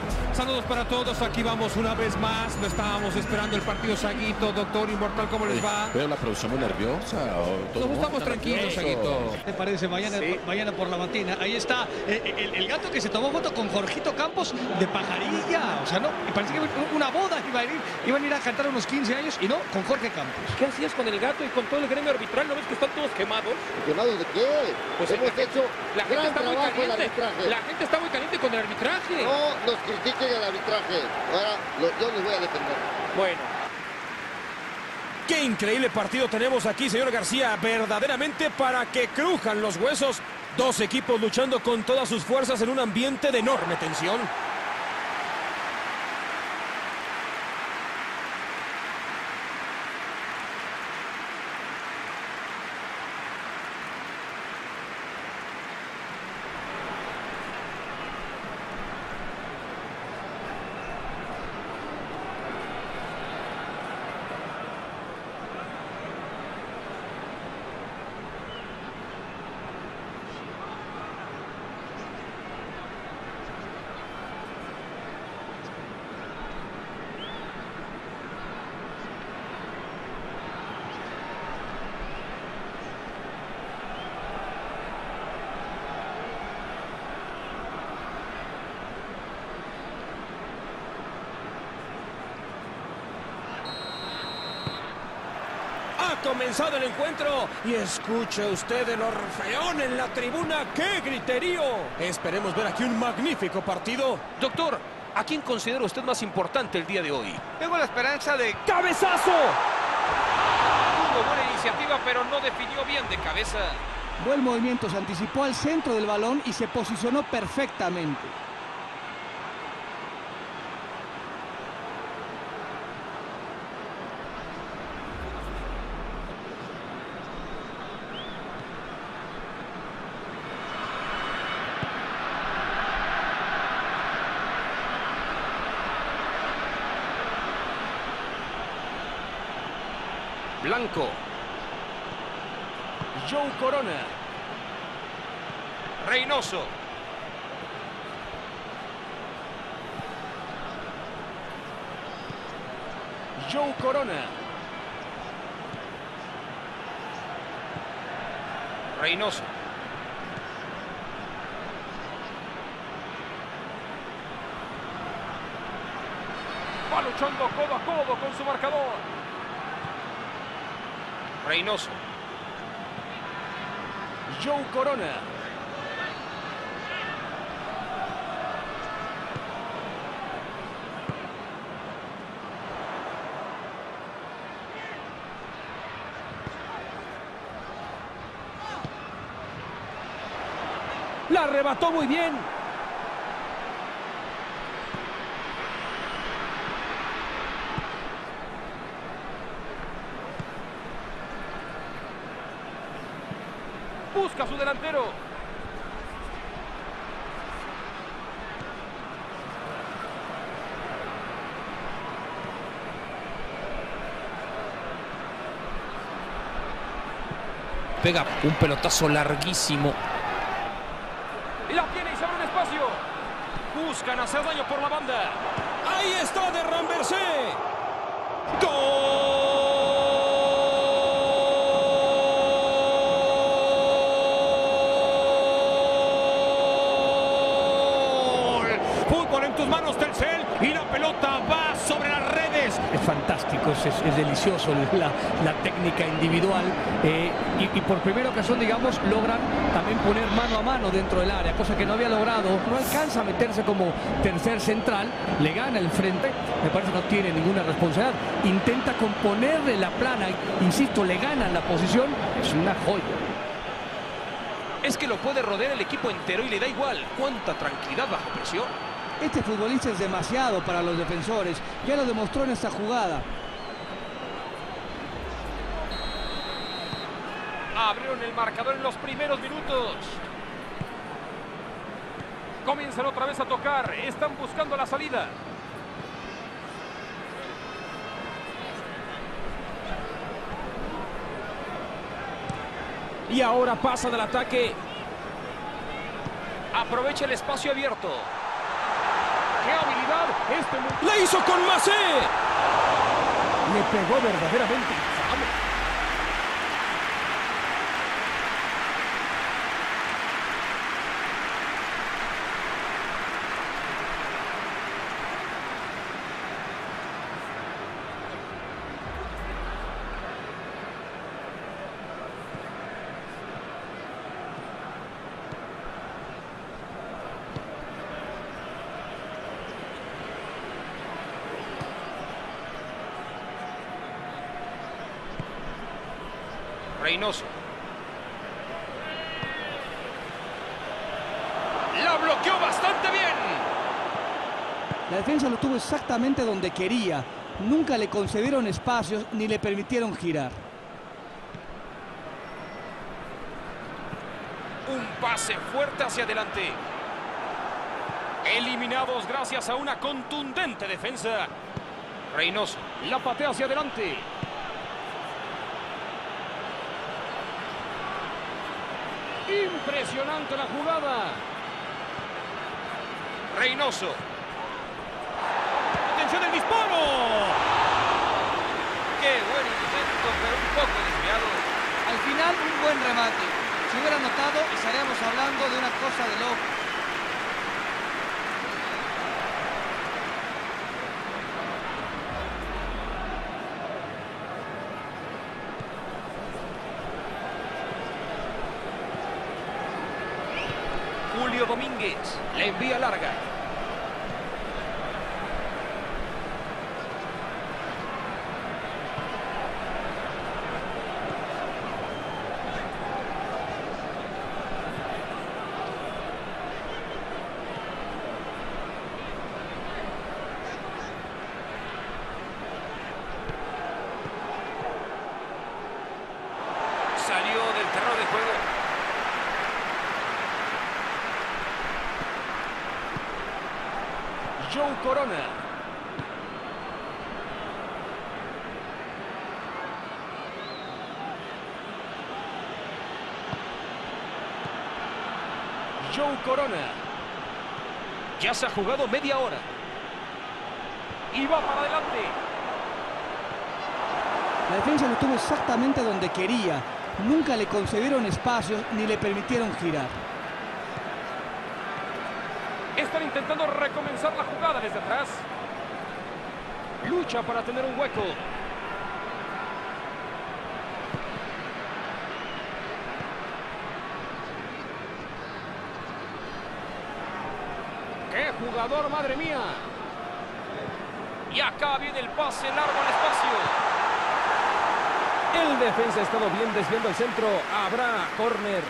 Thank you. Saludos para todos, aquí vamos una vez más. No estábamos esperando el partido Saguito, doctor Inmortal, ¿cómo les va? Veo la producción muy nerviosa. Todos estamos tranquilos, Saguito. ¿Te parece? Mañana, mañana por la mañana. Ahí está eh, eh, el, el, gato que se tomó foto con Jorgito Campos de pajarilla. O sea, no, parece que una boda iba a ir. Iban a ir a cantar unos 15 años y no, con Jorge Campos. ¿Qué hacías con el gato y con todo el gremio arbitral? ¿No ves que están todos quemados? ¿Quemados de qué? Pues Hemos la, hecho la gente gran está muy caliente. La gente está muy caliente con el arbitraje. No nos critiquen el arbitraje. Ahora yo voy a defender. Bueno. Qué increíble partido tenemos aquí, señor García. Verdaderamente para que crujan los huesos. Dos equipos luchando con todas sus fuerzas en un ambiente de enorme tensión. Ha comenzado el encuentro y escuche usted el orfeón en la tribuna. ¡Qué griterío! Esperemos ver aquí un magnífico partido. Doctor, ¿a quién considera usted más importante el día de hoy? Tengo la esperanza de ¡Cabezazo! Tuvo buena iniciativa, pero no definió bien de cabeza. Buen movimiento, se anticipó al centro del balón y se posicionó perfectamente. Blanco. Joe Corona. Reynoso. Joe Corona. Reynoso. Va luchando codo a codo con su marcador. Reynoso. Joe Corona. La arrebató muy bien. Busca a su delantero. Pega un pelotazo larguísimo. La tiene y se abre un espacio. Buscan hacer daño por la banda. Ahí está de Rambercé. ¡Gol! Fútbol en tus manos, Telcel. Y la pelota va sobre las redes. Es fantástico, es, es- es delicioso la, la técnica individual eh, y, y por primera ocasión, digamos, logran también poner mano a mano dentro del área, cosa que no había logrado, no alcanza a meterse como tercer central, le gana el frente, me parece que no tiene ninguna responsabilidad, intenta componerle la plana, insisto, le ganan la posición, es una joya. Es que lo puede rodear el equipo entero y le da igual. Cuánta tranquilidad bajo presión. Este futbolista es demasiado para los defensores, ya lo demostró en esta jugada. Abrieron el marcador en los primeros minutos. Comienzan otra vez a tocar. Están buscando la salida. Y ahora pasa del ataque. Aprovecha el espacio abierto. ¡Qué habilidad! Este mu- ¡La hizo con Macé! Le pegó verdaderamente Reynoso. La bloqueó bastante bien. La defensa lo tuvo exactamente donde quería. Nunca le concedieron espacios ni le permitieron girar. Un pase fuerte hacia adelante. Eliminados gracias a una contundente defensa. Reynoso la patea hacia adelante. Impresionante la jugada. Reynoso. Atención el disparo. Qué buen intento, pero un poco desviado. Al final, un buen remate. Si hubiera notado, estaríamos hablando de una cosa de loco. Domínguez le envía larga. Salió del terreno de juego. Joe Corona. Joe Corona. Ya se ha jugado media hora. Y va para adelante. La defensa lo tuvo exactamente donde quería. Nunca le concedieron espacios ni le permitieron girar. Están intentando recomenzar la jugada desde atrás. Lucha para tener un hueco. ¡Qué jugador, madre mía! Y acá viene el pase largo al espacio. El defensa ha estado bien desviando el centro. Habrá córner.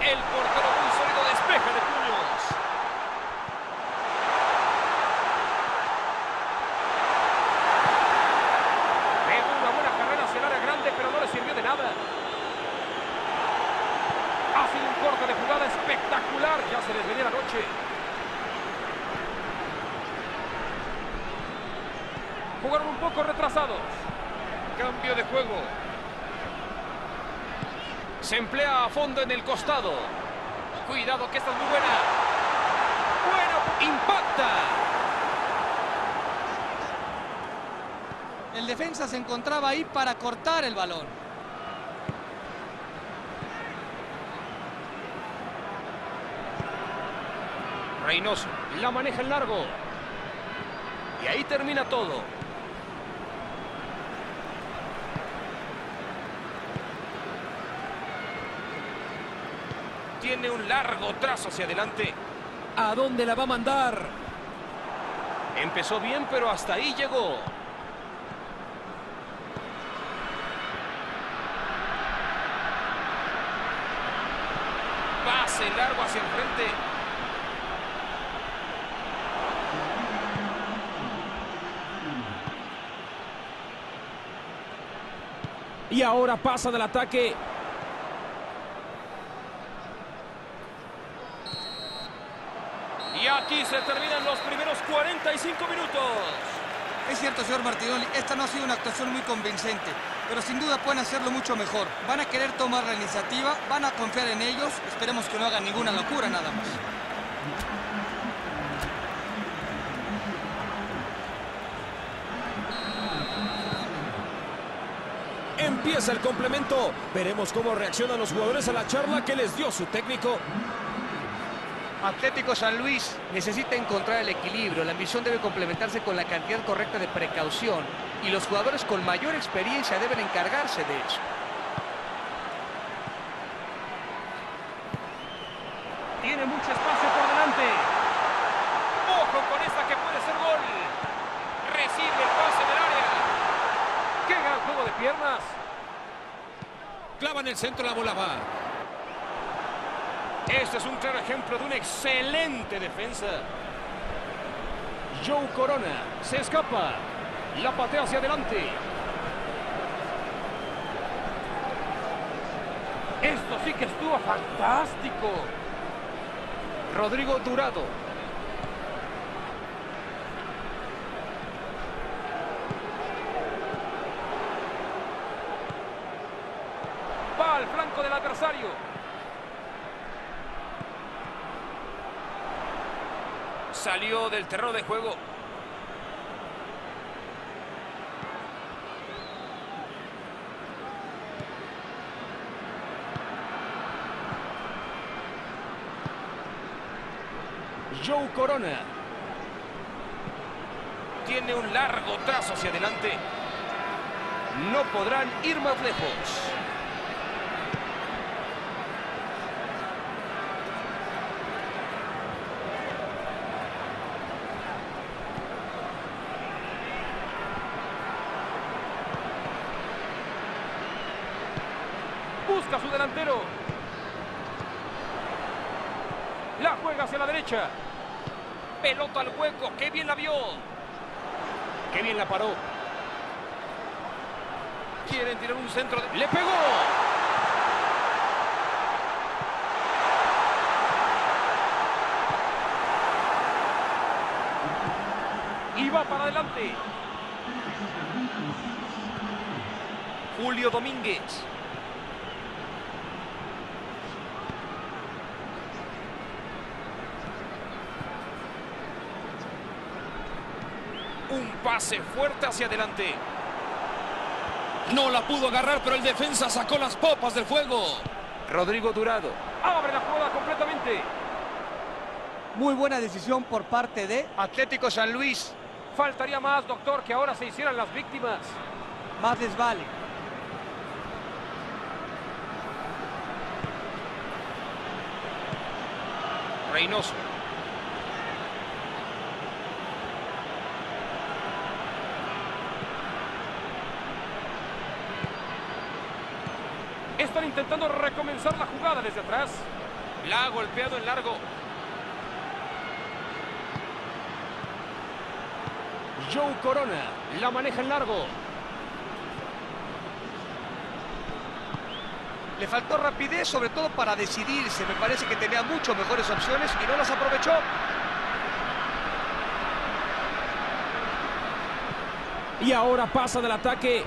El portero muy sólido despeja de puños. Pegó una buena carrera hacia el área grande, pero no le sirvió de nada. Ha sido un corte de jugada espectacular. Ya se les venía la noche. Jugaron un poco retrasados. Cambio de juego. Se emplea a fondo en el costado. Cuidado que esta es muy buena. Bueno, impacta. El defensa se encontraba ahí para cortar el balón. Reynoso la maneja en largo. Y ahí termina todo. Tiene un largo trazo hacia adelante. ¿A dónde la va a mandar? Empezó bien, pero hasta ahí llegó. Pase largo hacia el frente. Y ahora pasa del ataque. Y aquí se terminan los primeros 45 minutos. Es cierto, señor Martinoli, esta no ha sido una actuación muy convincente. pero sin duda pueden hacerlo mucho mejor. Van a querer tomar la iniciativa, van a confiar en ellos, esperemos que no hagan ninguna locura nada más. Empieza el complemento. Veremos cómo reaccionan los jugadores a la charla que les dio su técnico. Atlético San Luis necesita encontrar el equilibrio. La ambición debe complementarse con la cantidad correcta de precaución. Y los jugadores con mayor experiencia deben encargarse de eso. Tiene mucho espacio por delante. Ojo con esta que puede ser gol. Recibe el pase del área. ¡Qué gran juego de piernas! Clava en el centro, la bola va. Este es un claro ejemplo de una excelente defensa. Joe Corona se escapa. La patea hacia adelante. Esto sí que estuvo fantástico. Rodrigo Durado. Va al flanco del adversario. Salió del terreno de juego. Joe Corona. Tiene un largo trazo hacia adelante. No podrán ir más lejos. Busca su delantero. La juega hacia la derecha. Pelota al hueco. ¡Qué bien la vio! ¡Qué bien la paró! Quieren tirar un centro. de- ¡Le pegó! Y va para adelante. Julio Domínguez. Un pase fuerte hacia adelante. No la pudo agarrar, pero el defensa sacó las popas del juego. Rodrigo Durado. Abre la jugada completamente. Muy buena decisión por parte de Atlético San Luis. Faltaría más, doctor, que ahora se hicieran las víctimas. más les vale. Reynoso. Están intentando recomenzar la jugada desde atrás. La ha golpeado en largo. Joe Corona la maneja en largo. Le faltó rapidez, sobre todo para decidirse. Me parece que tenía mucho mejores opciones y no las aprovechó. Y ahora pasa del ataque.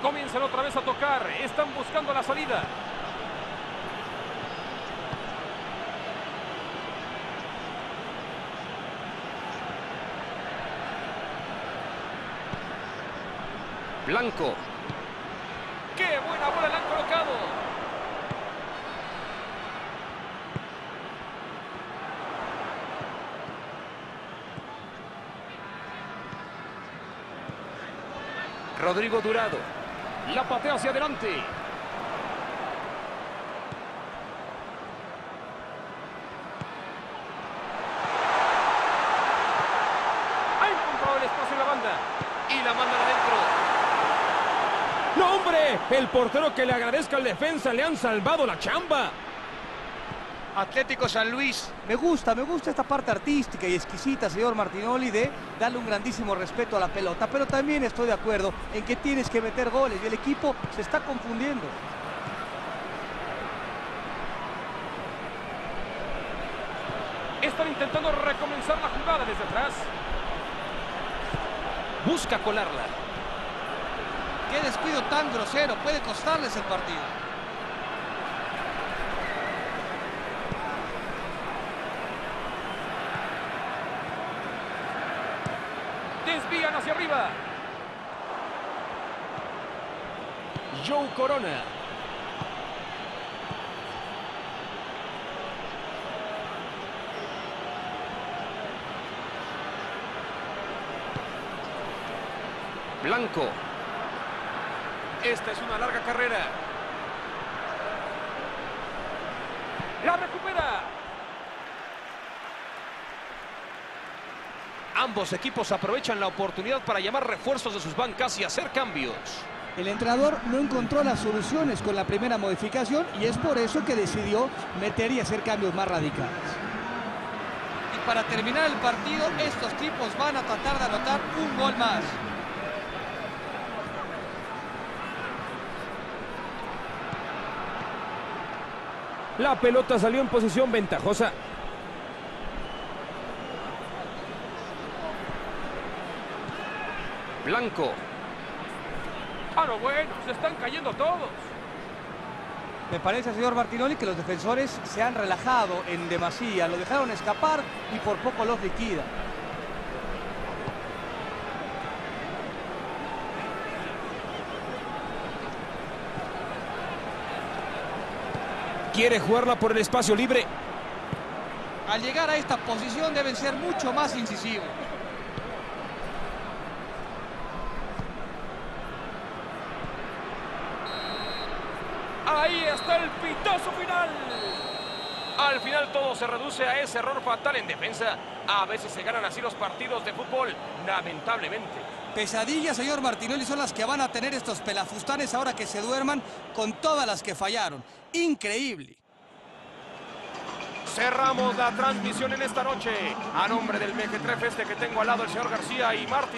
Comienzan otra vez a tocar. Están buscando la salida. Blanco. ¡Qué buena bola le han colocado! Rodrigo Durado. La patea hacia adelante. Ha encontrado el espacio en la banda. Y la manda adentro. ¡No, hombre! El portero que le agradezca al defensa le han salvado la chamba. Atlético San Luis. Me gusta, me gusta esta parte artística y exquisita, señor Martinoli, de darle un grandísimo respeto a la pelota. Pero también estoy de acuerdo en que tienes que meter goles y el equipo se está confundiendo. Están intentando recomenzar la jugada desde atrás. Busca colarla. Qué descuido tan grosero, puede costarles el partido. Desvían hacia arriba. Joe Corona. Blanco. Esta es una larga carrera. La recupera. Ambos equipos aprovechan la oportunidad para llamar refuerzos de sus bancas y hacer cambios. El entrenador no encontró las soluciones con la primera modificación y es por eso que decidió meter y hacer cambios más radicales. Y para terminar el partido, estos tipos van a tratar de anotar un gol más. La pelota salió en posición ventajosa. Blanco. Ah, no, bueno, se están cayendo todos. Me parece, señor Martinoli, que los defensores se han relajado en demasía, lo dejaron escapar y por poco los liquida. Quiere jugarla por el espacio libre. Al llegar a esta posición deben ser mucho más incisivos. Ahí está el pitazo final. Al final todo se reduce a ese error fatal en defensa. A veces se ganan así los partidos de fútbol, lamentablemente. Pesadillas, señor Martinelli, son las que van a tener estos pelafustanes ahora que se duerman con todas las que fallaron. Increíble. Cerramos la transmisión en esta noche. A nombre del MG3 este que tengo al lado, el señor García y Martín.